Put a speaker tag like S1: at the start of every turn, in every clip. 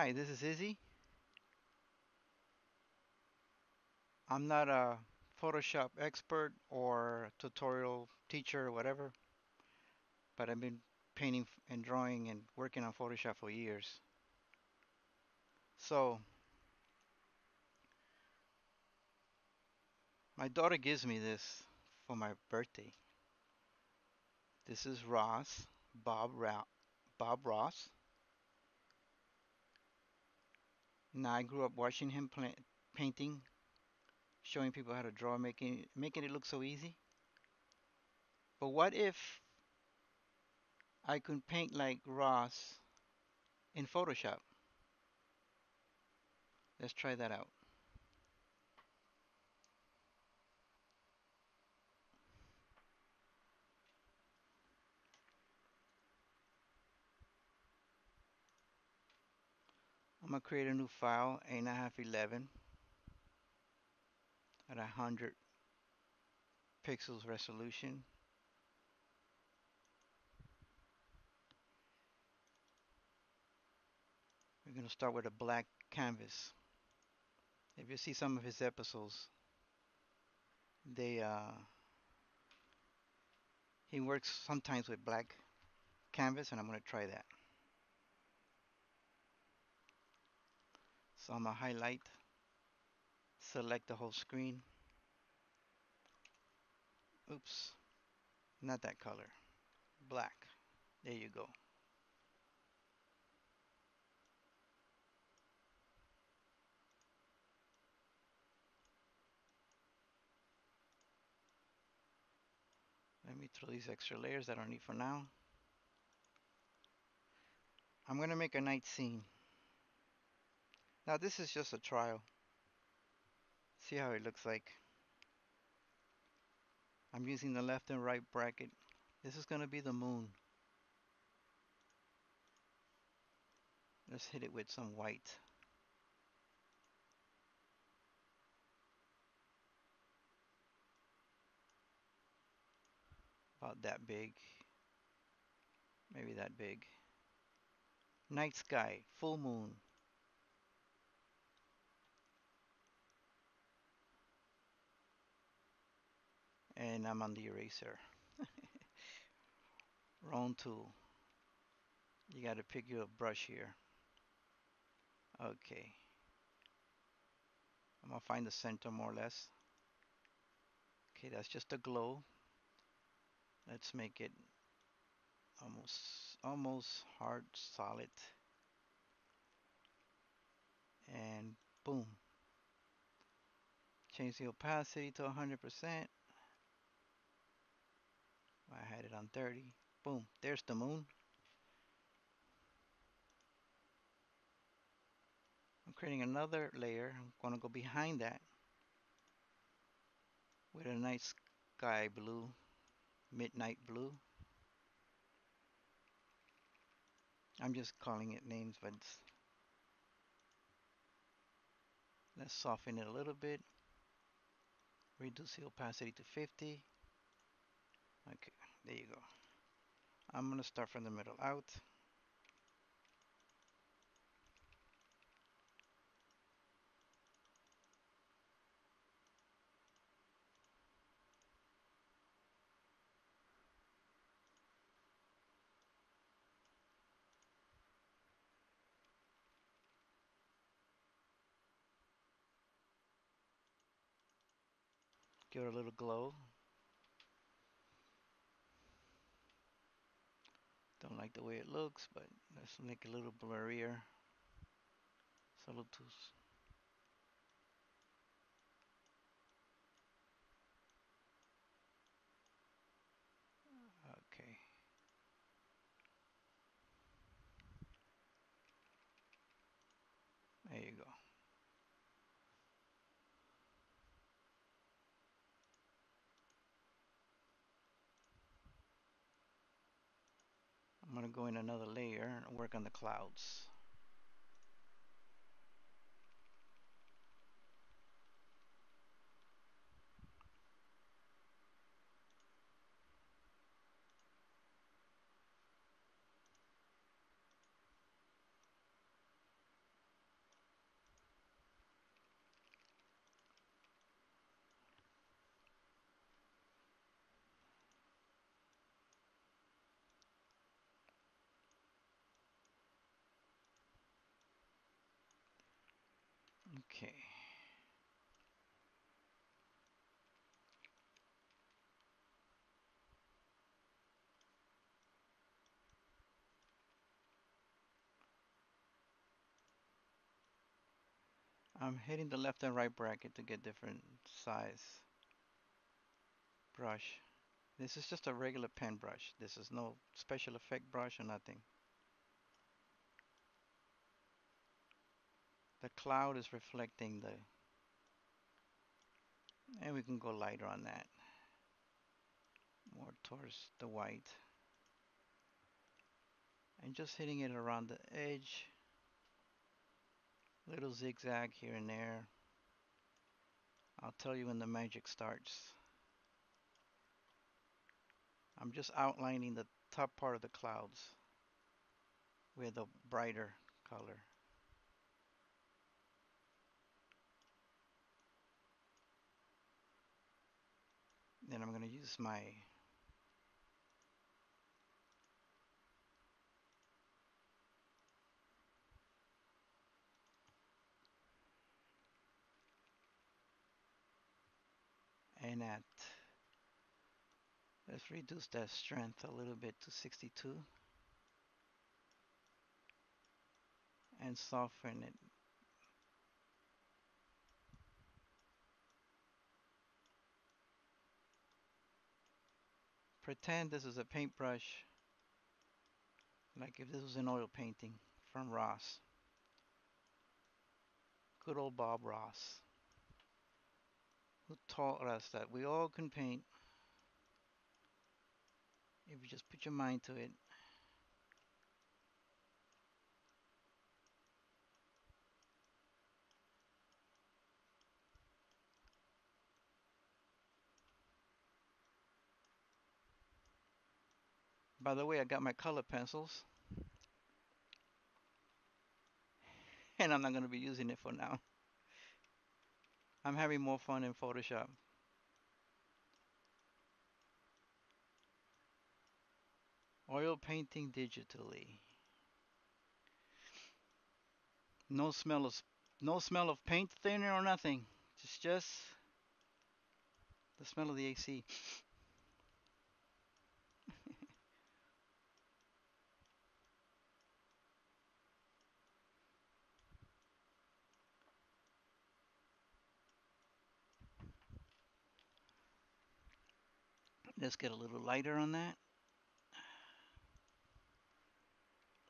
S1: Hi, this is Izy. I'm not a Photoshop expert or tutorial teacher or whatever, but I've been painting and drawing and working on Photoshop for years. So, my daughter gives me this for my birthday. This is Ross, Bob, Ra Bob Ross. Now, I grew up watching him painting showing people how to draw, making making it look so easy. But what if I could paint like Ross in Photoshop? Let's try that out. I'm gonna create a new file, 8.511 at 100 pixels resolution. We're going to start with a black canvas. If you see some of his episodes, they uh, he works sometimes with black canvas and I'm going to try that. So I'm going to highlight, select the whole screen. Oops, not that color, black. There you go. Let me throw these extra layers that I don't need for now. I'm going to make a night scene. Now this is just a trial. See how it looks like. I'm using the left and right bracket. This is going to be the moon. Let's hit it with some white. About that big. Maybe that big. Night sky, full moon. And I'm on the eraser. Wrong tool. You got to pick your brush here. Okay. I'm going to find the center more or less. Okay, that's just a glow. Let's make it almost almost hard solid. And boom. Change the opacity to 100%. I had it on 30. Boom. There's the moon. I'm creating another layer. I'm going to go behind that with a nice sky blue, midnight blue. I'm just calling it names, but let's soften it a little bit. Reduce the opacity to 50. Okay, there you go. I'm going to start from the middle out. Give it a little glow. Like the way it looks, but let's make it a little blurrier. Saludos. Okay. There you go. I'm going go in another layer and work on the clouds. Okay. I'm hitting the left and right bracket to get different size brush. This is just a regular pen brush. This is no special effect brush or nothing. The cloud is reflecting the, and we can go lighter on that. More towards the white. And just hitting it around the edge. Little zigzag here and there. I'll tell you when the magic starts. I'm just outlining the top part of the clouds with a brighter color. Then I'm going to use my and at let's reduce that strength a little bit to 62 and soften it pretend this is a paintbrush like if this was an oil painting from Ross good old Bob Ross who taught us that we all can paint if you just put your mind to it. By the way, I got my color pencils. And I'm not going to be using it for now. I'm having more fun in Photoshop. Oil painting digitally. No smell of no smell of paint thinner or nothing. Just just the smell of the AC. Let's get a little lighter on that.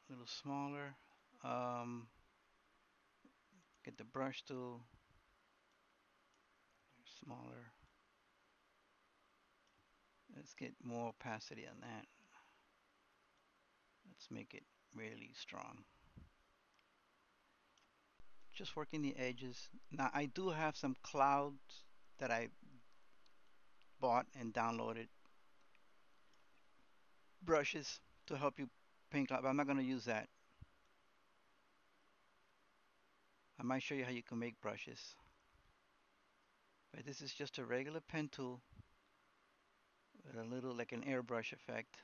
S1: A little smaller. Um, get the brush tool. Smaller. Let's get more opacity on that. Let's make it really strong. Just working the edges. Now I do have some clouds that I bought and downloaded brushes to help you paint but I'm not going to use that. I might show you how you can make brushes. But this is just a regular pen tool with a little like an airbrush effect.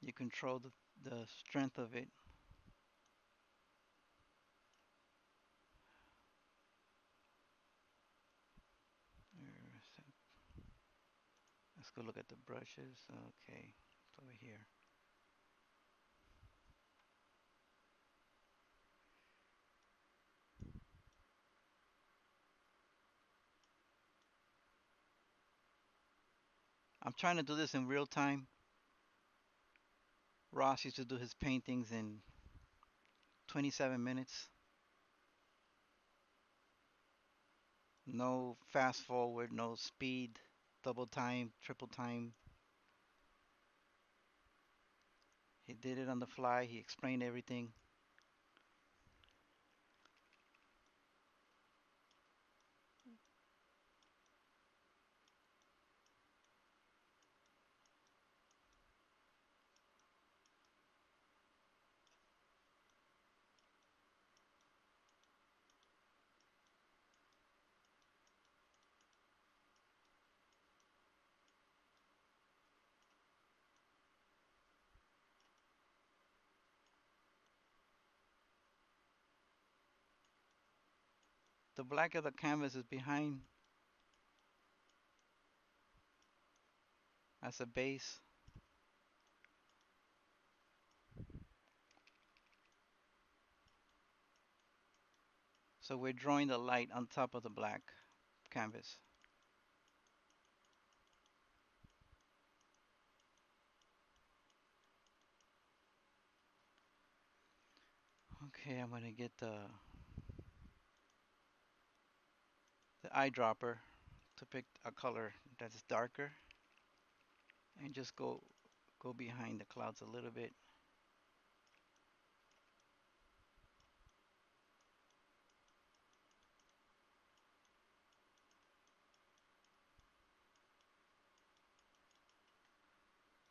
S1: You control the, the strength of it. Go look at the brushes. Okay, it's over here. I'm trying to do this in real time. Ross used to do his paintings in 27 minutes. No fast forward, no speed, double time, triple time. He did it on the fly. He explained everything. The black of the canvas is behind as a base. So we're drawing the light on top of the black canvas. Okay, I'm gonna get the the eyedropper to pick a color that's darker and just go go behind the clouds a little bit.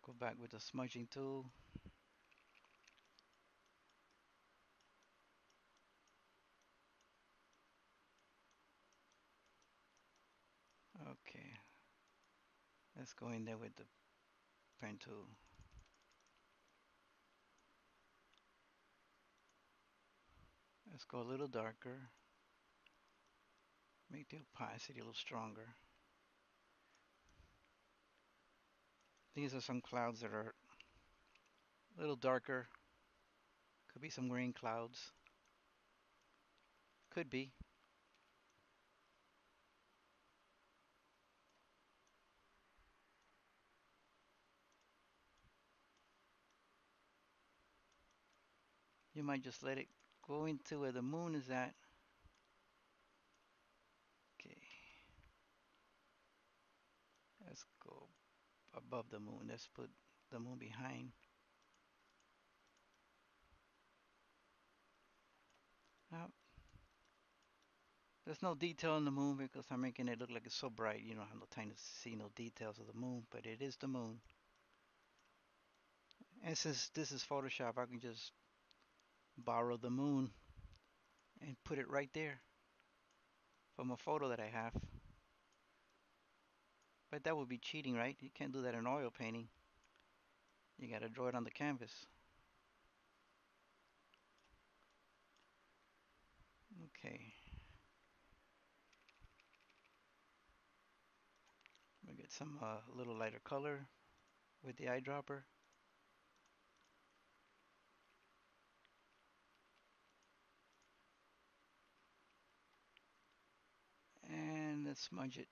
S1: Go back with the smudging tool. Okay. Let's go in there with the pen tool. Let's go a little darker. Make the opacity a little stronger. These are some clouds that are a little darker. Could be some green clouds. Could be. You might just let it go into where the moon is at. Okay. Let's go above the moon. Let's put the moon behind. Now, there's no detail in the moon because I'm making it look like it's so bright. You don't have no time to see no details of the moon, but it is the moon. And since this is Photoshop, I can just borrow the moon and put it right there from a photo that I have. But that would be cheating, right? You can't do that in oil painting. You gotta draw it on the canvas. Okay. We get some uh, little lighter color with the eyedropper. And let's smudge it.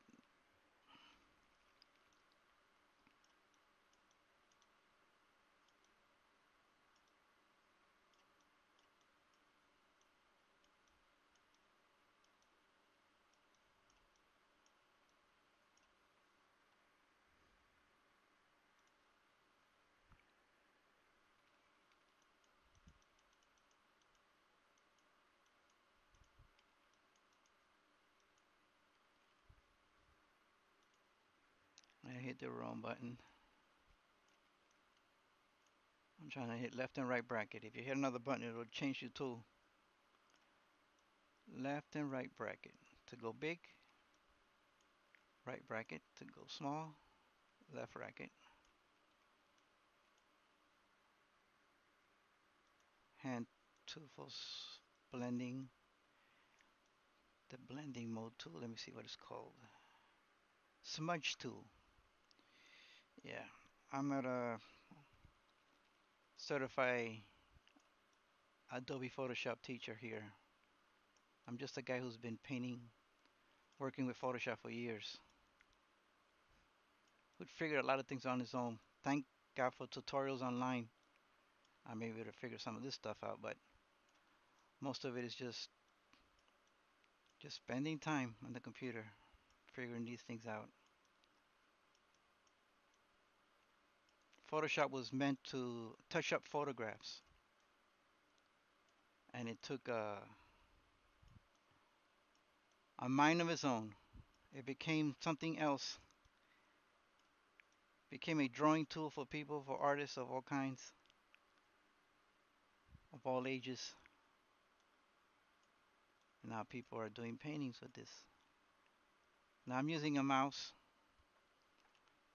S1: I hit the wrong button. I'm trying to hit left and right bracket. If you hit another button, it'll change your tool. Left and right bracket to go big, right bracket to go small, left bracket. Hand tool for blending. The blending mode tool, let me see what it's called. Smudge tool. Yeah, I'm at a certified Adobe Photoshop teacher here. I'm just a guy who's been painting, working with Photoshop for years. Who'd figured a lot of things on his own. Thank God for tutorials online. I'm able to figure some of this stuff out, but most of it is just just spending time on the computer, figuring these things out. Photoshop was meant to touch up photographs. And it took a, a mind of its own. It became something else. It Became a drawing tool for people, for artists of all kinds, of all ages. And now people are doing paintings with this. Now I'm using a mouse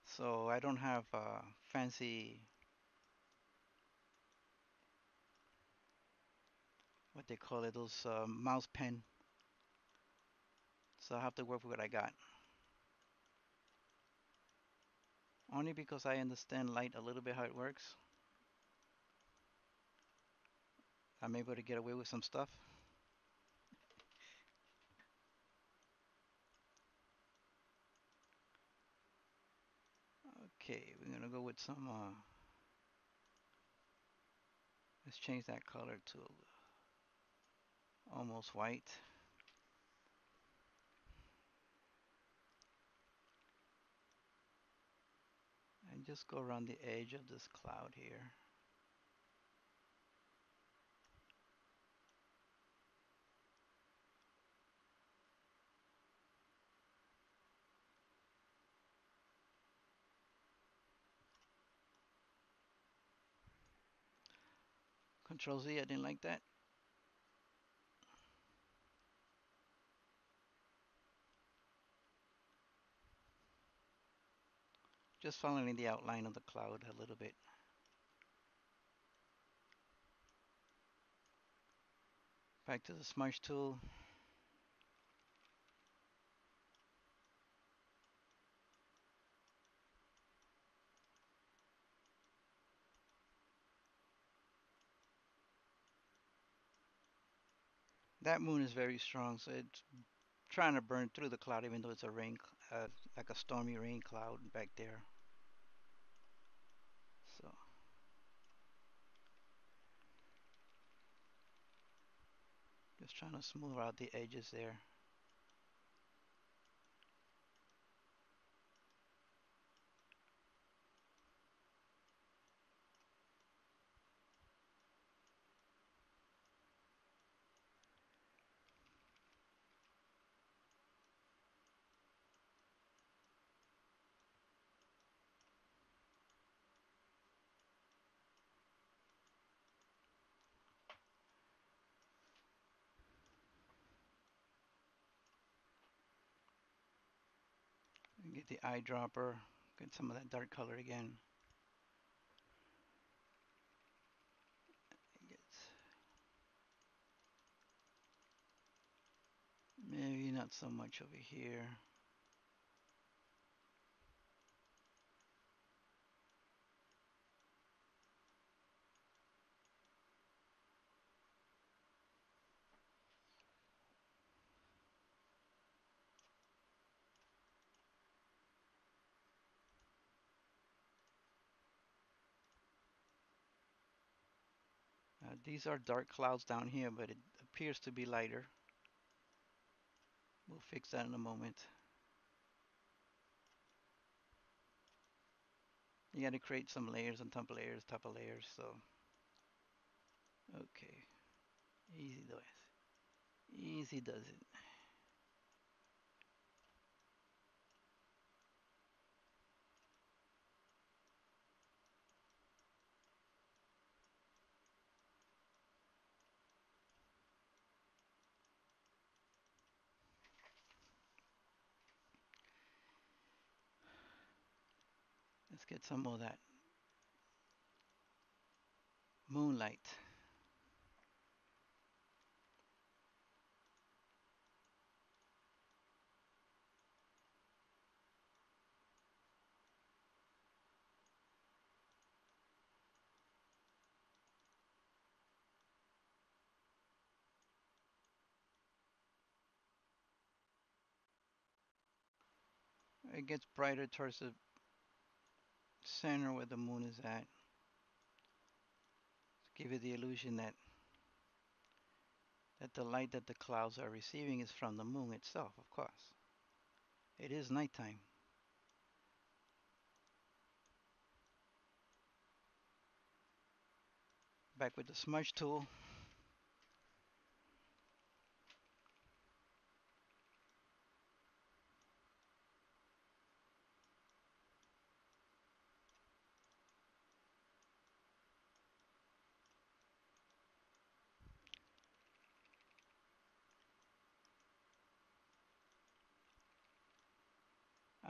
S1: so I don't have uh, fancy what they call it those uh, mouse pen So I have to work with what I got. Only because I understand light a little bit how it works. I'm able to get away with some stuff. Okay, we're gonna go with some, uh, let's change that color to almost white. And just go around the edge of this cloud here. Control Z, I didn't like that. Just following the outline of the cloud a little bit. Back to the smudge tool. That moon is very strong, so it's trying to burn through the cloud even though it's a rain, uh, like a stormy rain cloud back there. So just trying to smooth out the edges there. The eyedropper, get some of that dark color again. maybe not so much over here. These are dark clouds down here, but it appears to be lighter. We'll fix that in a moment. You got to create some layers on top of layers, top of layers, so. Okay. Easy does. It. Easy does it. Let's get some more of that moonlight. It gets brighter towards the center where the moon is at. To give you the illusion that that the light that the clouds are receiving is from the moon itself, of course. It is nighttime. Back with the smudge tool.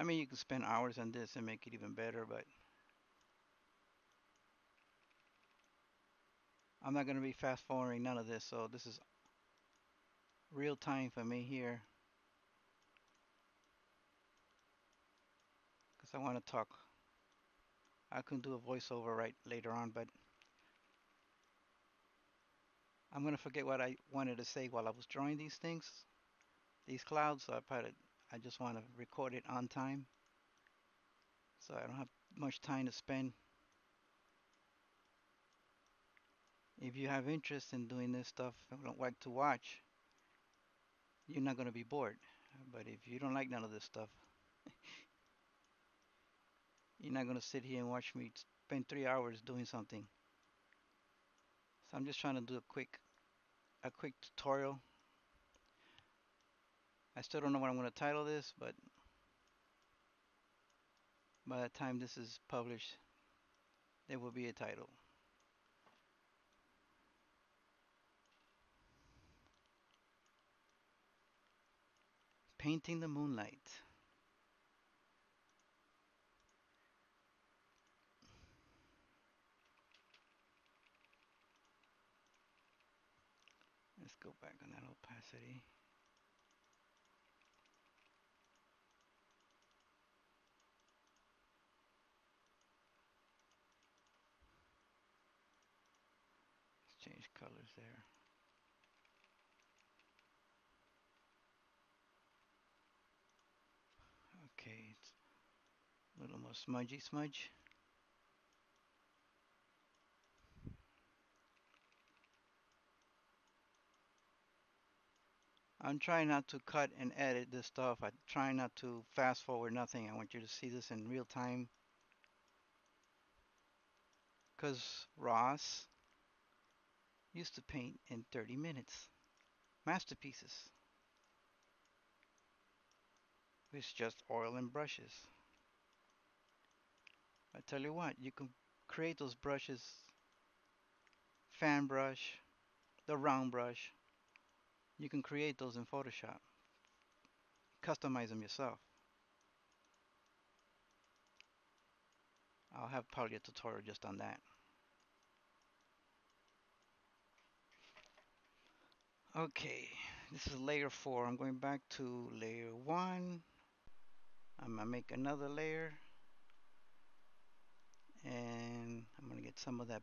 S1: I mean, you can spend hours on this and make it even better, but I'm not going to be fast forwarding none of this, so this is real time for me here. Because I want to talk. I can do a voiceover right later on, but I'm going to forget what I wanted to say while I was drawing these things, these clouds, so I probably I just want to record it on time, so I don't have much time to spend. If you have interest in doing this stuff and don't like to watch, you're not gonna be bored. But if you don't like none of this stuff, you're not gonna sit here and watch me spend three hours doing something. So I'm just trying to do a quick, a quick tutorial. I still don't know what I'm gonna title this, but by the time this is published, there will be a title. Painting the moonlight. Let's go back on that opacity. Change colors there. Okay, it's a little more smudgy smudge. I'm trying not to cut and edit this stuff. I'm trying not to fast forward nothing. I want you to see this in real time. Because Ross used to paint in 30 minutes. Masterpieces. With just oil and brushes. I tell you what, you can create those brushes, fan brush, the round brush. You can create those in Photoshop. Customize them yourself. I'll have probably a tutorial just on that. Okay, this is layer 4. I'm going back to layer 1. I'm to make another layer. And I'm going to get some of that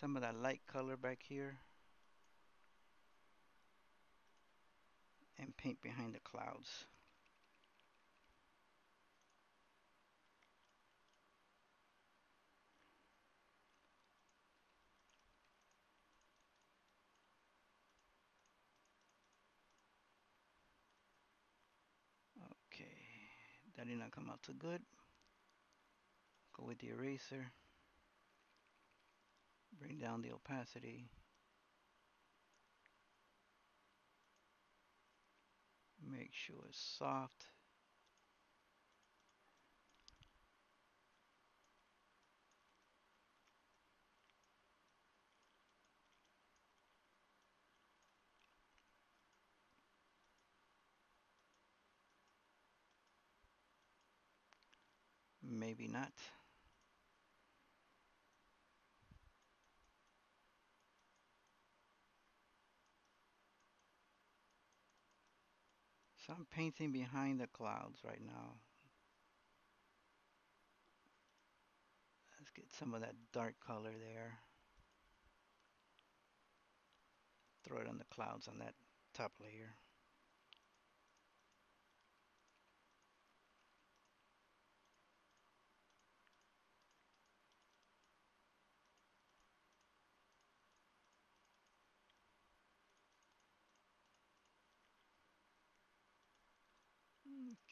S1: some of that light color back here. And paint behind the clouds. Okay, that did not come out too good. Go with the eraser. Bring down the opacity. Make sure it's soft. Maybe not. So I'm painting behind the clouds right now. Let's get some of that dark color there. Throw it on the clouds on that top layer.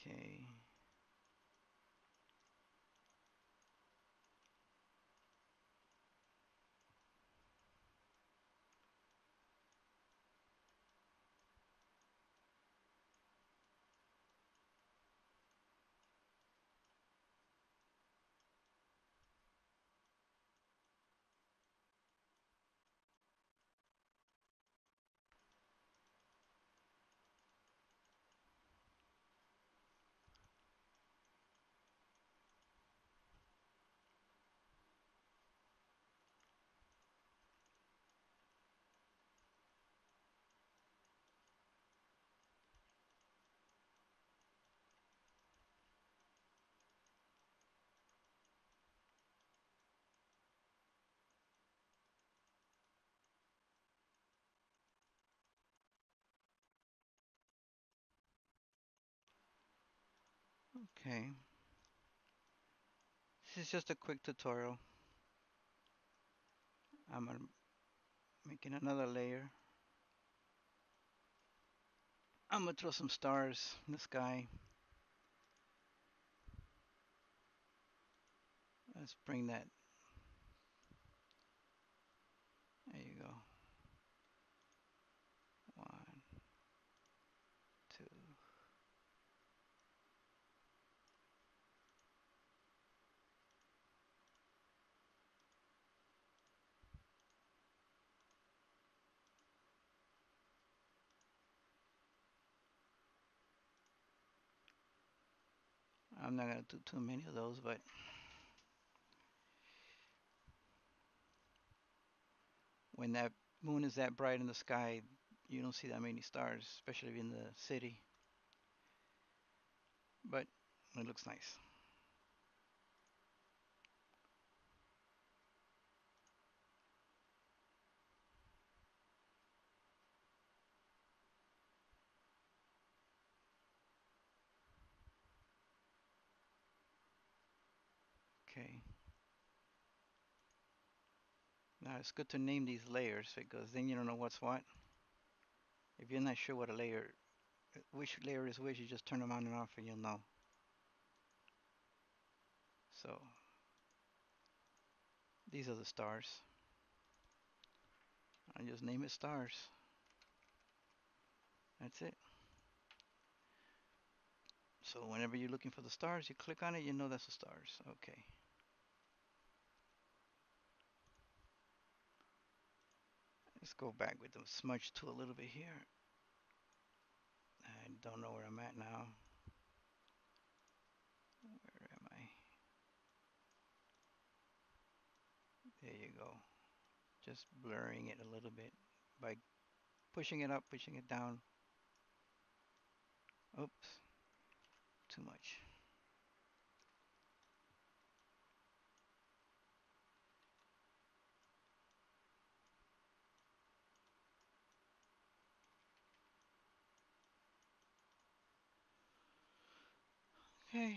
S1: Okay. Okay. This is just a quick tutorial. I'm making another layer. I'm gonna throw some stars in the sky. Let's bring that. There you go. One, two. I'm not gonna do too many of those, but when that moon is that bright in the sky, you don't see that many stars, especially in the city. But it looks nice. Okay. Now it's good to name these layers because then you don't know what's what. If you're not sure what a layer, which layer is which, you just turn them on and off and you'll know. So these are the stars. I just name it stars. That's it. So whenever you're looking for the stars, you click on it, you know that's the stars. Okay. Let's go back with the smudge tool a little bit here. I don't know where I'm at now. Where am I? There you go. Just blurring it a little bit by pushing it up, pushing it down. Oops, too much. Okay.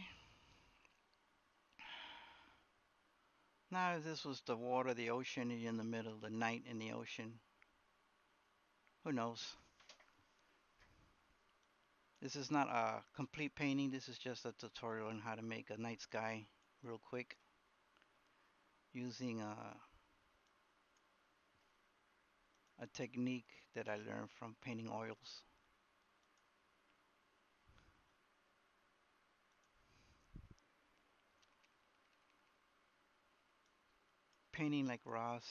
S1: Now this was the water, the ocean in the middle, the night in the ocean. Who knows? This is not a complete painting. This is just a tutorial on how to make a night sky real quick using a, a technique that I learned from painting oils. Painting like Ross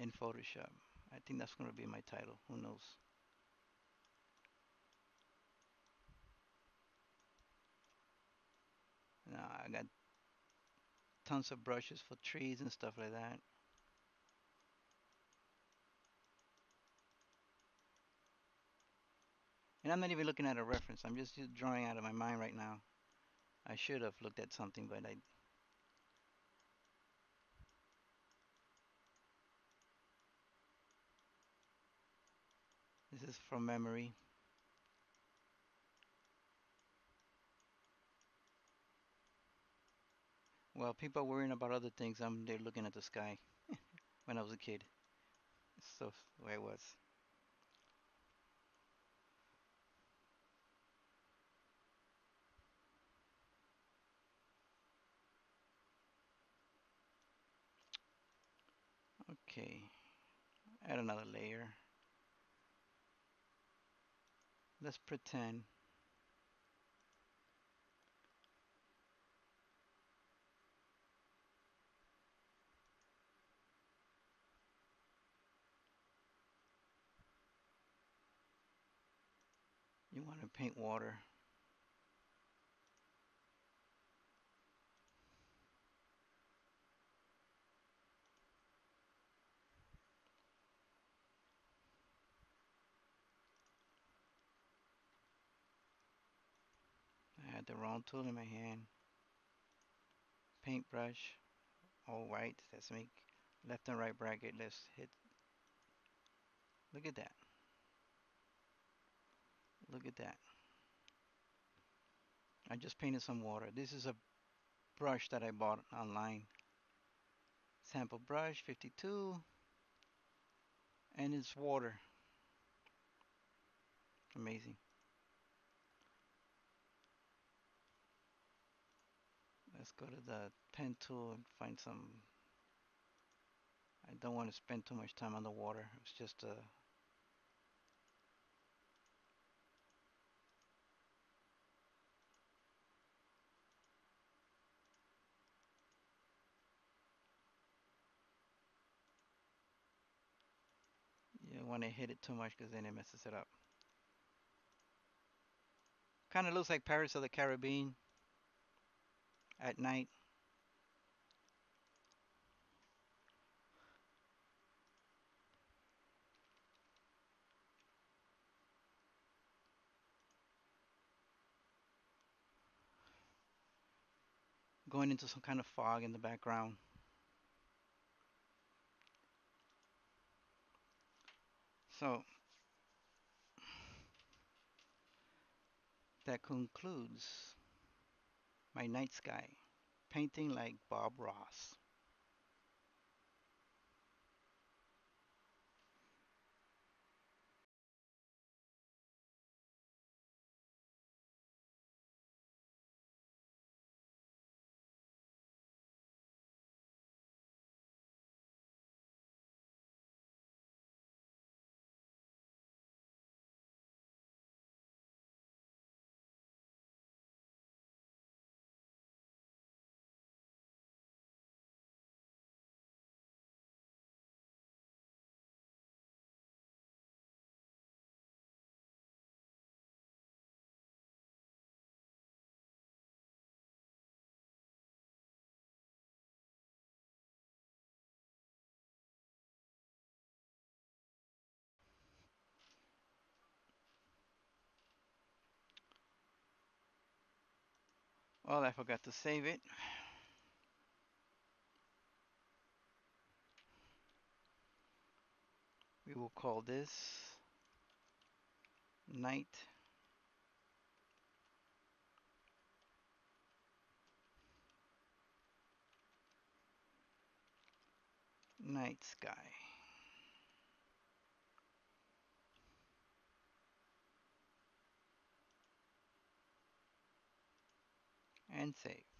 S1: in Photoshop. I think that's going to be my title. Who knows? Now I got tons of brushes for trees and stuff like that. And I'm not even looking at a reference. I'm just drawing out of my mind right now. I should have looked at something, but I This is from memory. Well, people are worrying about other things. I'm there looking at the sky when I was a kid. So way it was. Okay. Add another layer. Let's pretend you want to paint water. I had the wrong tool in my hand. Paintbrush, all white. Let's make left and right bracket. Let's hit. Look at that. Look at that. I just painted some water. This is a brush that I bought online. Sample brush 52 and it's water. Amazing. Go to the pen tool and find some. I don't want to spend too much time on the water. It's just a you don't want to hit it too much because then it messes it up. Kind of looks like Pirates of the Caribbean at night. Going into some kind of fog in the background. So that concludes my night sky painting like Bob Ross. Well, I forgot to save it. We will call this night night sky. And save.